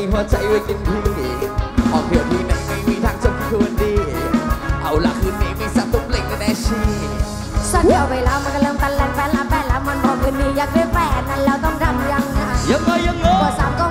ตีหัวใจไว้กินพี่พอเที่ยวพี่ไหนไม่มีทางจบคืนดี เอาละคืนนี้มีสับตุ้มเล็กแน่ชีสักเดียวเวลามันกำลังตันแลนแฟนละแฟนแล้วมันบอกคืนนี้อยากได้แฟนนั้นเราต้องทำยังไงยังไงยังไงกว่าสามก็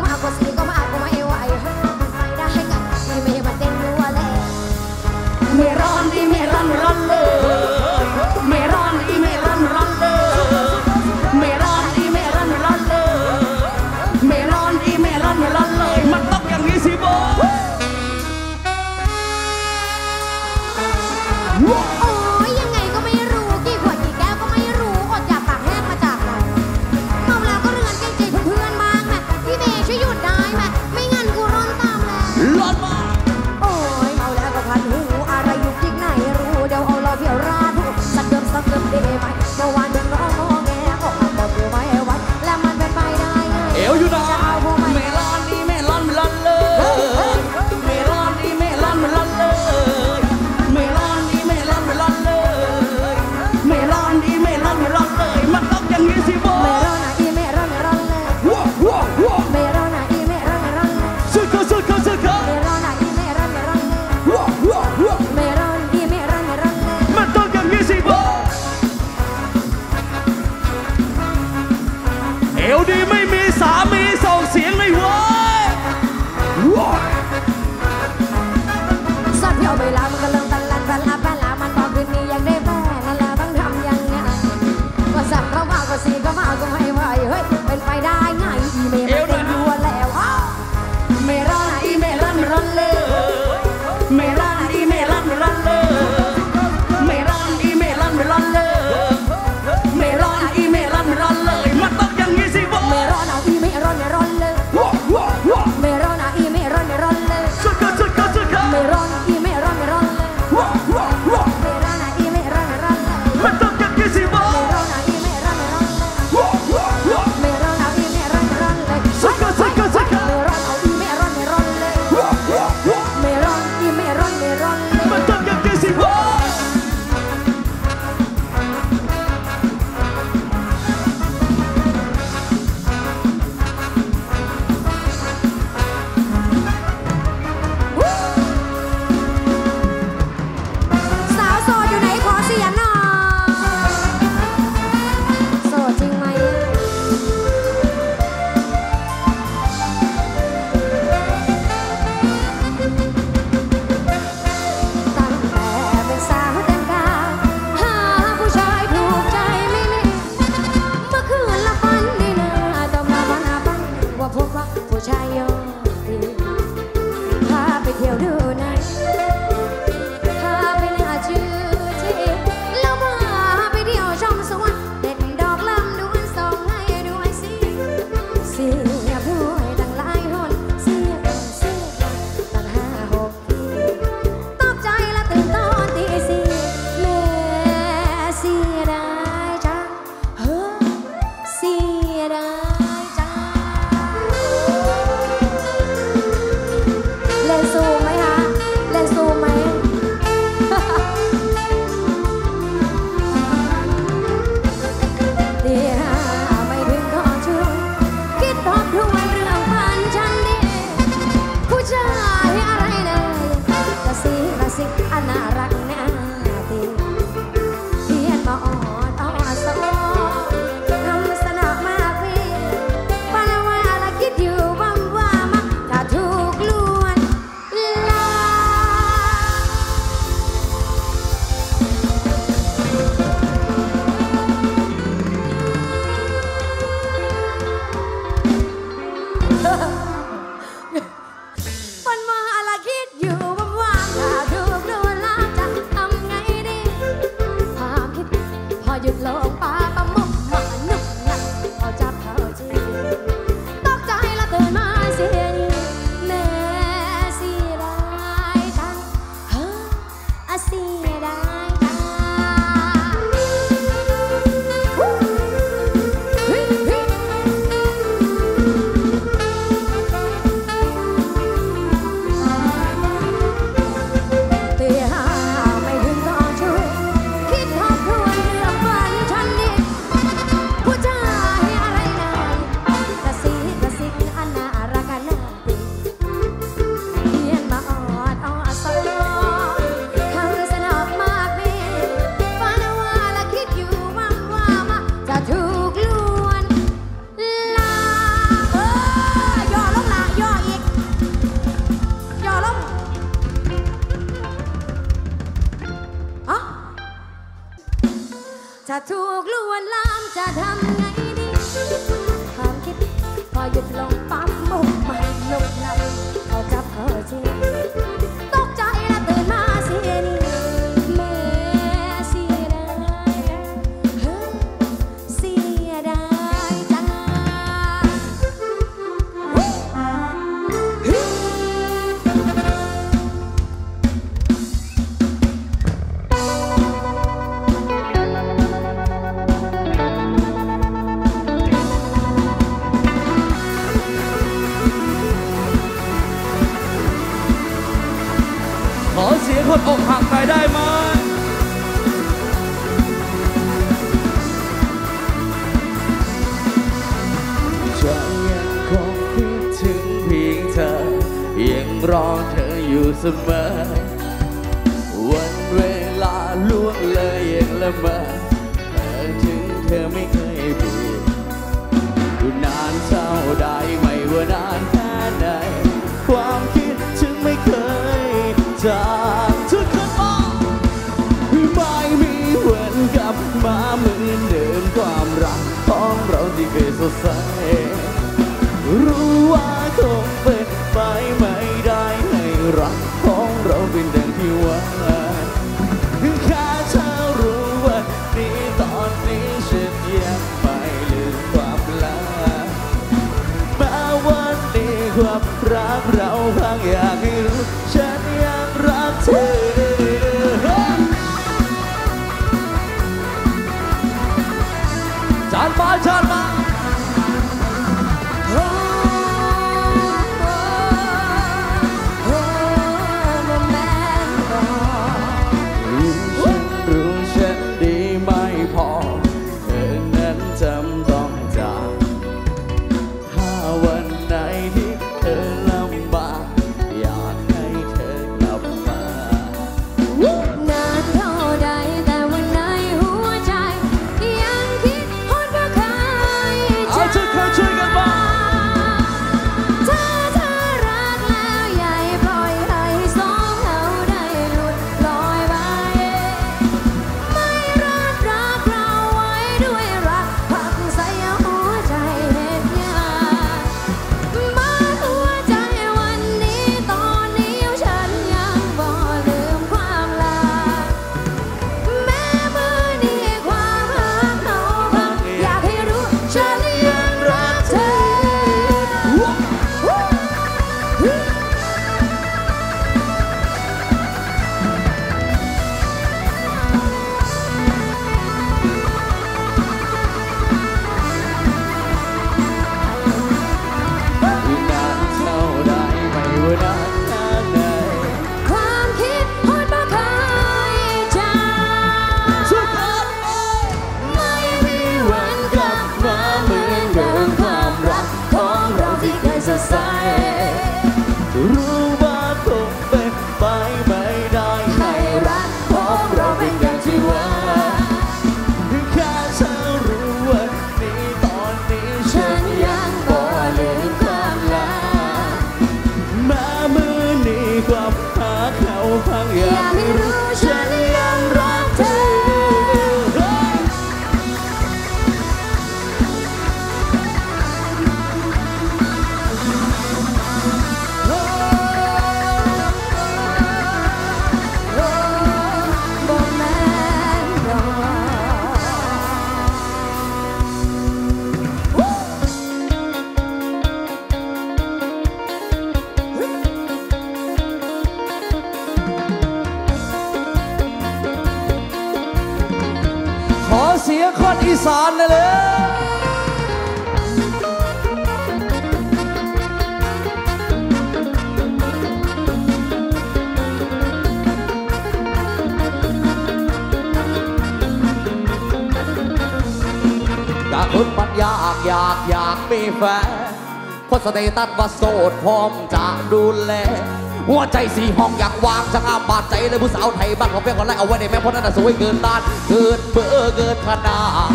怎么朋友 คนมันยากอยากอยากมีแฟนคพสเตตัสว่าโสดพร้อมจะดูแลหัวใจสี่ห้องอยากวางช่างอาบาดใจเลยผู้สาวไทยบ้านของเพียงคนแรกเอาไว้ในแม่เพราะนั่นสวยเกินต้านเกินเบอร์เกินขนาด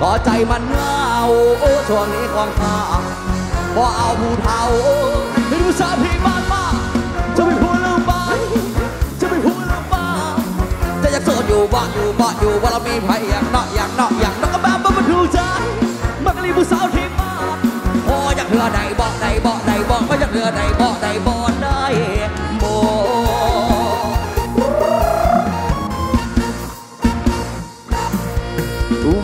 ก็ใจมันเงาโอ้ช่วงนี้ของข้าพอเอาผู้เฒ่าใป็นผู้สาวที่บ้านมาจะไปพูดลืมบ้านจะไปพูดลืมบ้านจะอยากโสดอยู่บ้านอยู่บ้านอยู่ว่าเรามีภัยอย่างนอกอย่างนอกอย่างนอกก็แบบบ้านมันดูกใจ ก็รีบผู้สาวที่มาพออยากเรือใดบ่ใดบ่ใดบ่ก็อยากเรือใดบ่ใดบ่ได้บ่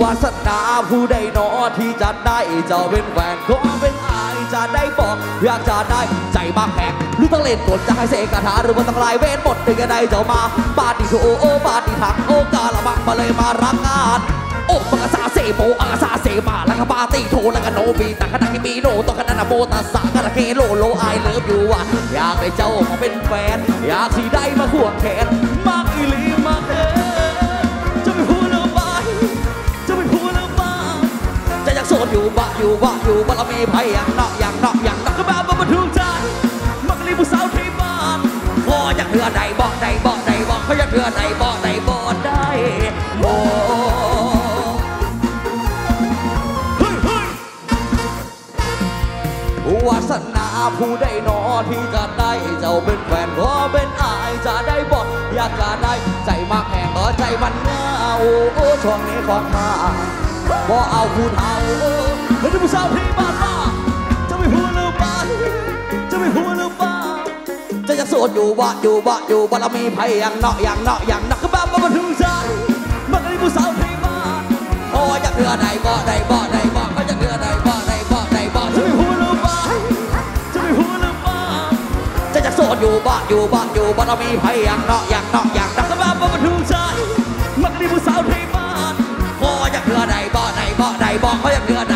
วาสนาผู้ใดหนอที่จะได้จ้าเป็นแฟนก็เป็นอายจะได้บอกอยากจะได้ใจมากแพงหรือต้องเล่นกลจะให้เสกคาถาหรือว่าต้องลายเวทหมดถึงจะได้เจ้ามาบาดีโถโอบาดีทักโอกาละมักมาเลยมารักงาน โอ้มังกรซาเซโมอังกรซาเซมาล้วก็บาตีโทล้วก็โนบีตักขณะที่มีโนต้องขนาโมตัสสะกระเคโลโลไอเลิฟอยู่ว่ะอยากได้เจ้ามาเป็นแฟน อยากที่ได้มาควงแขนมากอีลีมากเอจะไม่พูดหรือไปจะไม่พูดหรือเปล่าจะยังโสดอยู่บะอยู่บะอยู่บะเรามีไผอย่างนอกอย่างนอกอย่างนอกก็แบบว่ามันถูกใจมักรีผู้สาวที่บ้านพออยากเรือใดบ่ใดบ่ใดบ่เขาอยากเรือใดบ่ใดบ่ได้ ผู้ใดหนอที่จะได้เจ้าเป็นแฟนก็เป็นอายจะได้บอกอยากจะได้ใจมากแห่งก็ใจมันเงาโอ้ช่วงนี้ขอทางบ่เอาผู้เฒ่าเฮ้ยผู้สาวที่บ้านมาจะไม่พูดหรือเปล่าจะไม่พูดหรือเปล่าจะยังโสดอยู่บ่อยู่บ่อยู่บ่เรามีไผอย่างเนาะอย่างเนาะอย่างเนาะก็แบบว่ามันถึงใจมันไอ้ผู้สาวที่บ้านโอ้ยอยากเรือใดบ่ใดบ่ใดบ่ จะจะโสดอยู่บ้าอยู่บ้าอยู่บ้าเรามีไผอย่างเนาะอย่างเนาะอย่างนักก็แบบว่ามันถูกใจมักดีผู้สาวในบ้านขออยากเรือใดบ่ใดบ่ใดบ่เขาอยากเรือใด